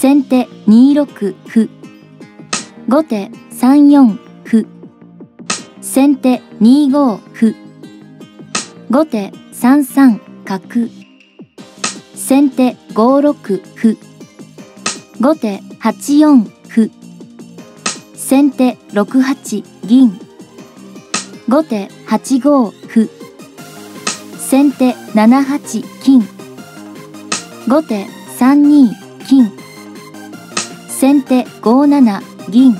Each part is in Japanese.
先手2六歩。後手3四歩。先手2五歩。後手3三角。先手5六歩。後手8四歩。先手6八銀。後手8五歩。先手7八金。後手3二金。手5七銀。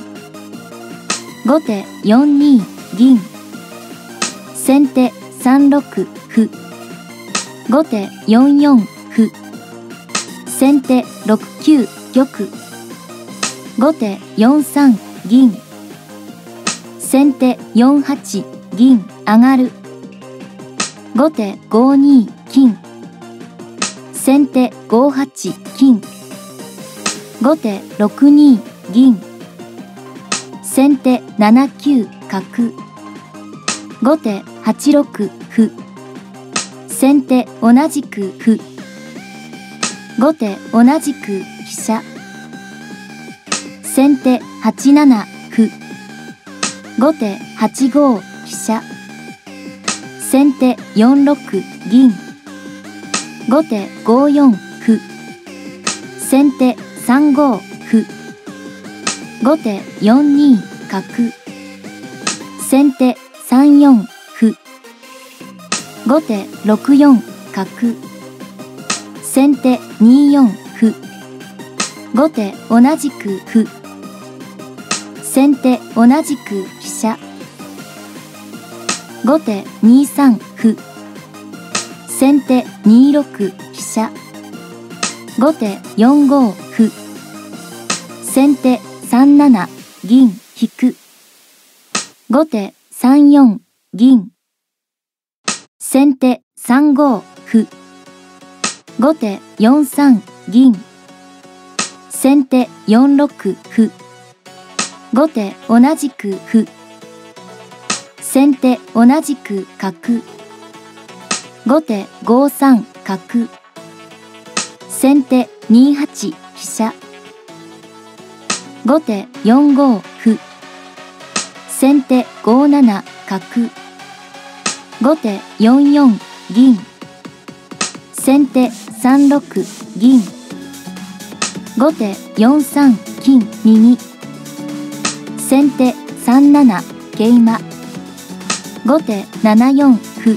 後手4二銀。先手3六歩後手4四歩先手6九玉。後手4三銀。先手4八銀上がる。後手5二金。先手5八金。後手6二銀。先手7九角。後手8六歩。先手同じく歩。後手同じく飛車。先手8七歩。後手8五飛車。先手4六銀。後手5四歩。先手3五歩。後手4二角。先手3四歩。後手6四角。先手2四歩。後手同じく歩。先手同じく飛車。後手2三歩。先手2六飛車。後手4五先手3七銀引く。後手3四銀。先手3五歩。後手4三銀。先手4六歩。後手同じく歩。先手同じく角。後手5三角。先手2八飛車。後手4五歩先手5七角後手4四銀先手3六銀後手4三金右先手3七桂馬後手7四歩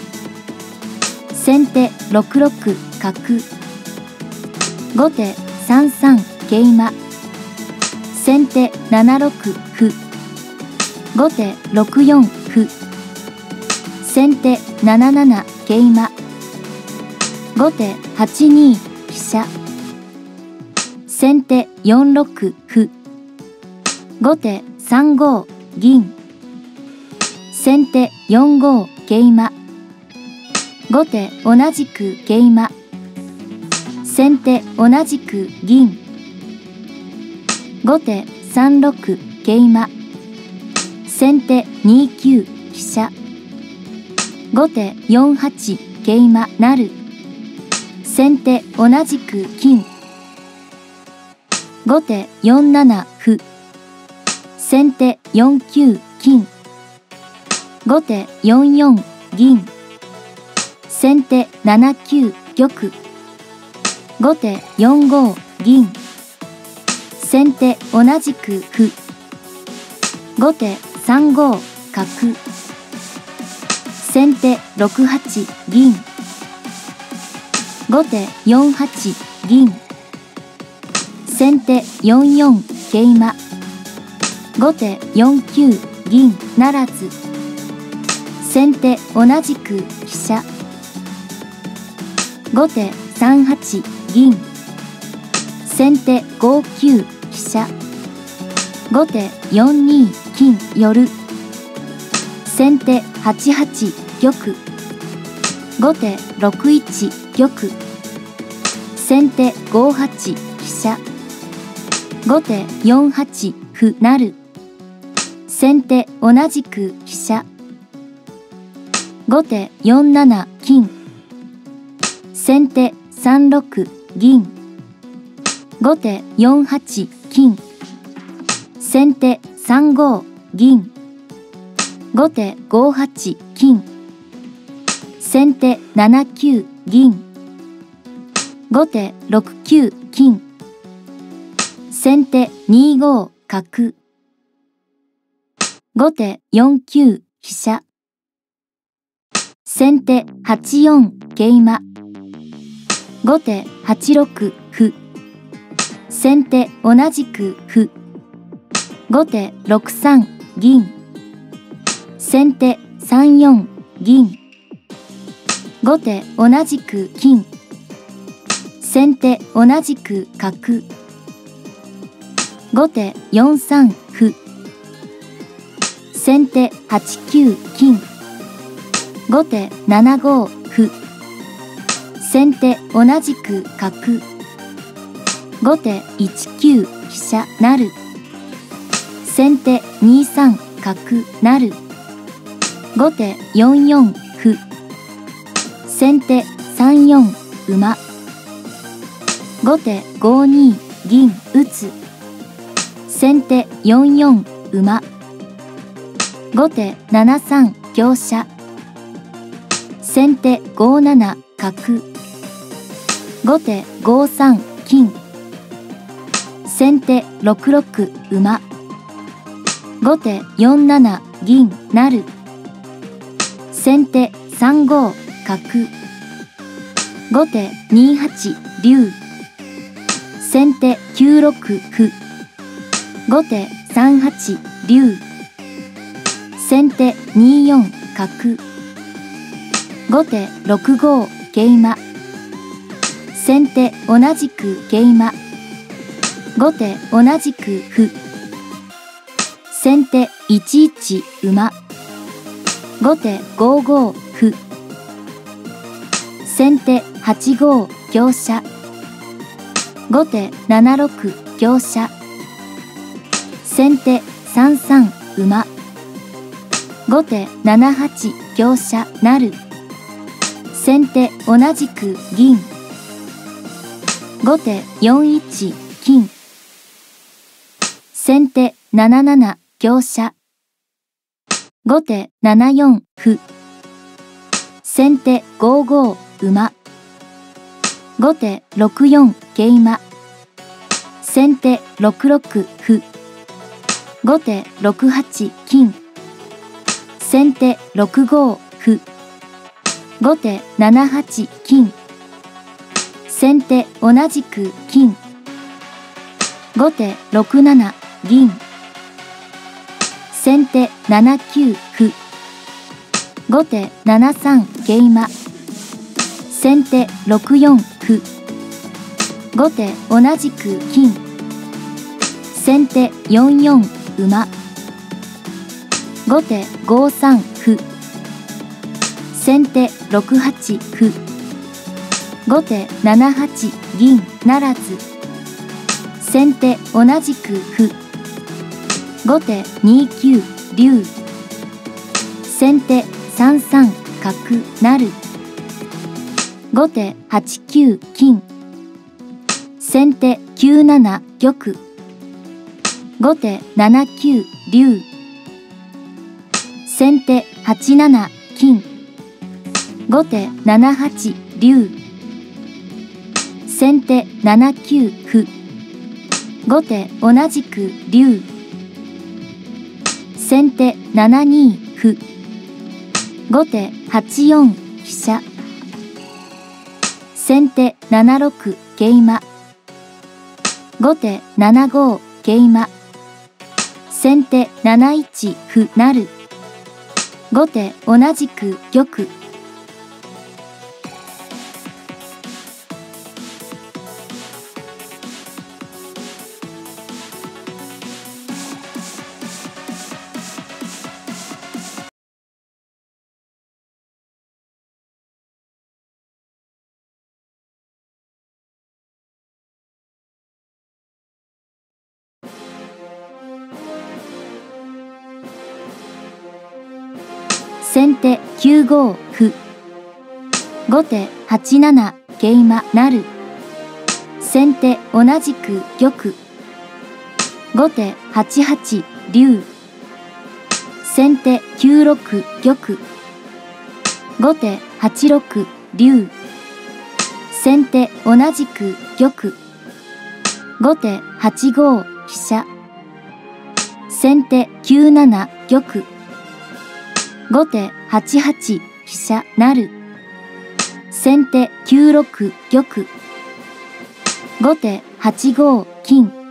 先手6六角後手3三桂馬先手7六歩。後手6四歩。先手7七桂馬。後手8二飛車。先手4六歩。後手3五銀。先手4五桂馬。後手同じく桂馬。先手同じく銀。後手3六桂馬先手2九飛車。後手4八桂馬成先手同じく金。後手4七歩。先手4九金。後手4四銀。先手7九玉。後手4五銀。先手同じく歩。後手3五角。先手6八銀。後手4八銀。先手4四桂馬。後手4九銀。ならず。先手同じく飛車。後手3八銀。先手5九飛車後手4二金寄先手8八玉。後手6一玉。先手5八飛車後手4八歩成。先手同じく飛車後手4七金。先手3六銀。後手4八金。先手3五銀。後手5八金。先手7九銀。後手6九金。先手2五角。後手4九飛車。先手8四桂馬。後手8六歩。先手同じく歩。後手6三銀。先手3四銀。後手同じく金。先手同じく角。後手4三歩。先手8九金。後手7五歩。先手同じく角。後手1九飛車成先手2三角成後手4四歩先手3四馬後手5二銀打つ。先手4四馬後手7三香車先手5七角後手5三金先手6六馬。後手4七銀成先手3五角。後手2八竜。先手9六歩。後手3八竜。先手2四角。後手6五桂馬。先手同じく桂馬。後手同じく歩先手1一馬。後手5五歩先手8五香車後手7六香車先手3三馬。後手7八香車成先手同じく銀。後手4一金先手7七香車後手7四歩。先手5五馬。後手6四桂馬。先手6六歩。後手6八金。先手6五歩。後手7八金。先手同じく金。後手6七。銀先手7九歩。後手7三桂馬。先手6四歩。後手同じく金。先手4四馬。後手5三歩。先手6八歩。後手7八銀ならず。先手同じく歩。後手2九竜。先手3三角成。後手8九金。先手9七玉。後手7九竜。先手8七金。後手7八竜。先手7九歩後手同じく竜。先手7二歩。後手8四飛車。先手7六桂馬。後手7五桂馬。先手7一歩なる後手同じく玉。先手9五歩。後手8七桂馬成先手同じく玉。後手8八竜。先手9六玉。後手8六竜。先手同じく玉。後手8五飛車。先手9七玉。後手8八飛車成先手9六玉後手8五金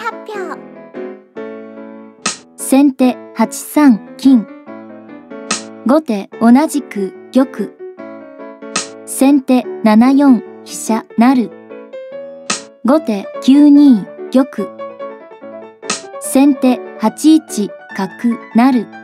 発表。先手8三金。後手同じく玉。先手7四飛車成。後手9二玉。先手8一角成。